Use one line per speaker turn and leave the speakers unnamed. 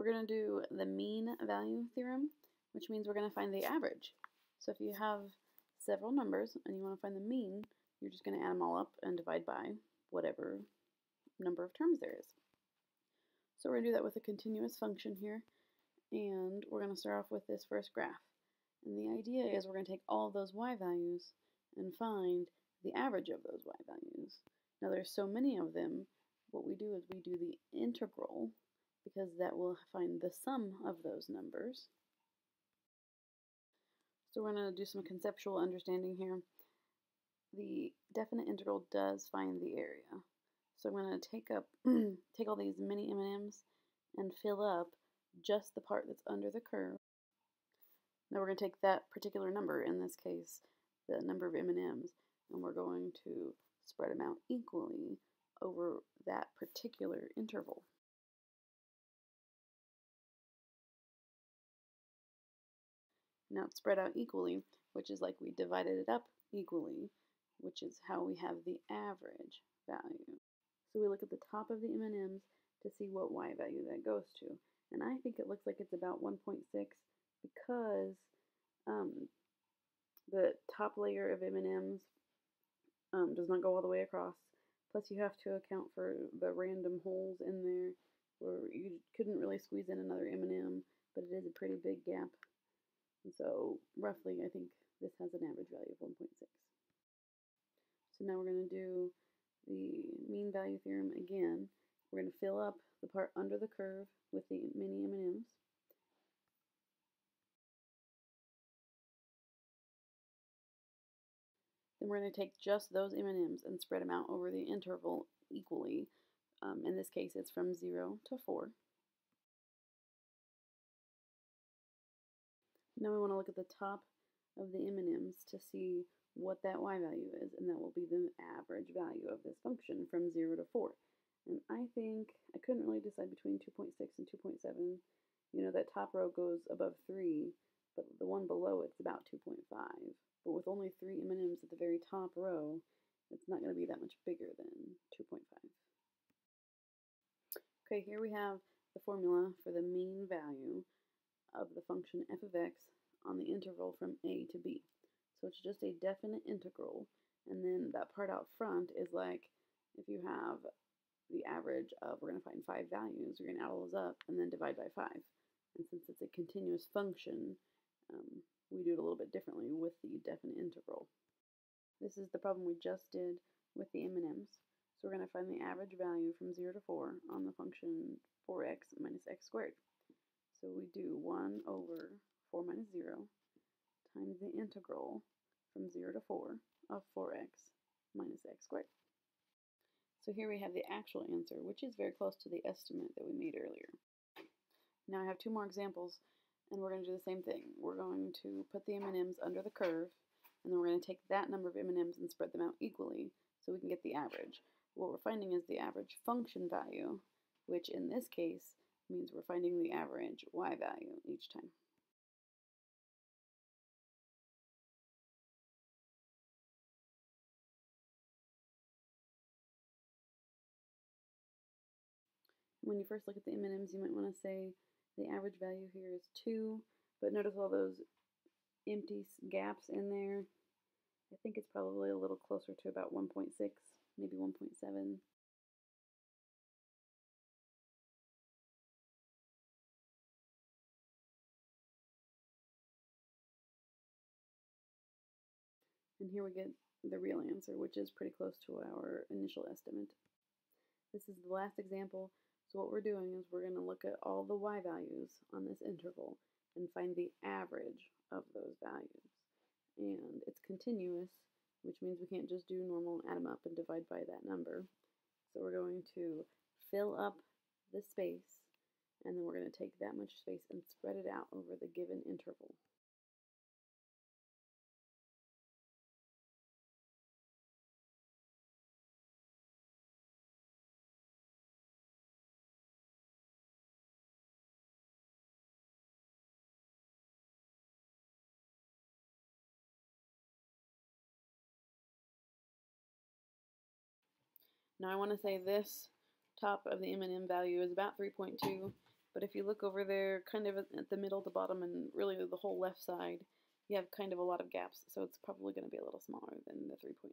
we're going to do the mean value theorem, which means we're going to find the average. So if you have several numbers and you want to find the mean, you're just going to add them all up and divide by whatever number of terms there is. So we're going to do that with a continuous function here, and we're going to start off with this first graph. And the idea is we're going to take all those y values and find the average of those y values. Now there's so many of them, what we do is we do the integral because that will find the sum of those numbers. So we're going to do some conceptual understanding here. The definite integral does find the area. So I'm going to take up take all these mini M&Ms and fill up just the part that's under the curve. Now we're going to take that particular number, in this case, the number of M&Ms, and we're going to spread them out equally over that particular interval. Now it's spread out equally, which is like we divided it up equally, which is how we have the average value. So we look at the top of the M&Ms to see what y value that goes to. And I think it looks like it's about 1.6 because um, the top layer of M&Ms um, does not go all the way across. Plus you have to account for the random holes in there where you couldn't really squeeze in another M&M, but it is a pretty big gap. And so roughly I think this has an average value of 1.6. So now we're going to do the mean value theorem again. We're going to fill up the part under the curve with the mini M&Ms. Then we're going to take just those M&Ms and spread them out over the interval equally. Um, in this case, it's from 0 to 4. Now we want to look at the top of the M&Ms to see what that y value is, and that will be the average value of this function from 0 to 4. And I think I couldn't really decide between 2.6 and 2.7. You know, that top row goes above 3, but the one below it's about 2.5. But with only three M&Ms at the very top row, it's not going to be that much bigger than 2.5. Okay, here we have the formula for the mean value of the function f of x on the interval from a to b. So it's just a definite integral, and then that part out front is like if you have the average of, we're going to find five values, we're going to add all those up and then divide by 5. And since it's a continuous function, um, we do it a little bit differently with the definite integral. This is the problem we just did with the M&Ms. So we're going to find the average value from 0 to 4 on the function 4x minus x squared. So we do 1 over 4 minus 0 times the integral from 0 to 4 of 4x minus x squared. So here we have the actual answer, which is very close to the estimate that we made earlier. Now I have two more examples, and we're going to do the same thing. We're going to put the M&Ms under the curve, and then we're going to take that number of M&Ms and spread them out equally so we can get the average. What we're finding is the average function value, which in this case means we're finding the average y value each time. when you first look at the M&Ms, you might want to say the average value here is 2, but notice all those empty gaps in there. I think it's probably a little closer to about 1.6, maybe 1.7. And here we get the real answer, which is pretty close to our initial estimate. This is the last example so what we're doing is we're going to look at all the y values on this interval and find the average of those values. And it's continuous, which means we can't just do normal add them up and divide by that number. So we're going to fill up the space, and then we're going to take that much space and spread it out over the given interval. Now I want to say this top of the M&M value is about 3.2 But if you look over there, kind of at the middle, the bottom, and really the whole left side, you have kind of a lot of gaps, so it's probably going to be a little smaller than the 3.2.